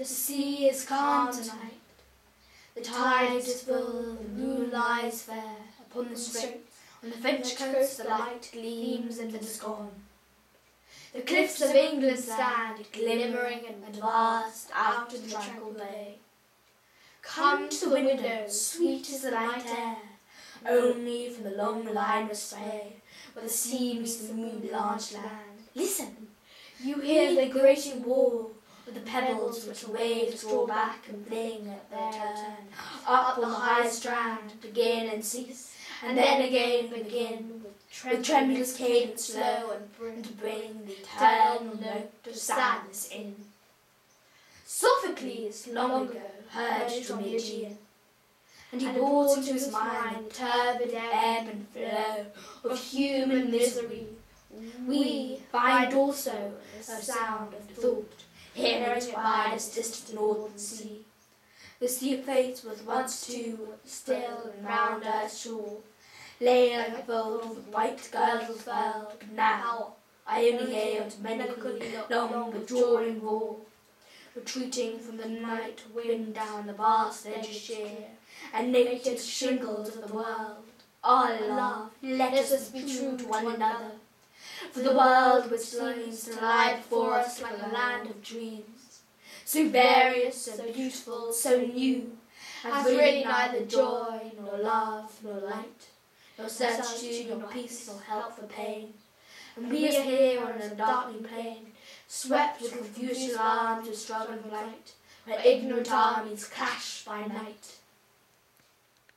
The sea is calm tonight. The tide is full, the moon lies fair upon the strait. On the French coast the light gleams and is gone. The cliffs of England stand glimmering and vast out in the tranquil bay. Come to the window, sweet as the night air, only from the long line of spray, where the sea meets the moon-blanched land. Listen! You hear the grating wall, the pebbles which the waves draw back and fling at their turn, up on the high strand, begin and cease, and then again begin, with tremulous cadence slow, and to bring the eternal note of sadness in. Sophocles long ago heard it from the Aegean, and he brought into his mind the turbid ebb and flow of human misery. We find also a sound of thought, hearing it by this distant northern sea. The sea of fate was once too still and round earth's shore, lay like a fold of white girdles fell, but now I only hear its melancholy long withdrawing roar retreating from the night wind down the vast edges sheer, and naked shingles of the world. Ah, love, let us be true to one another, for the world which seems to lie before us like a land of dreams, so various, so beautiful, so new, has really neither joy, nor love, nor light, nor certitude, nor peace, nor help for pain. And we are here on a darkening plain, swept with confused alarms of struggling flight, where ignorant armies clash by night.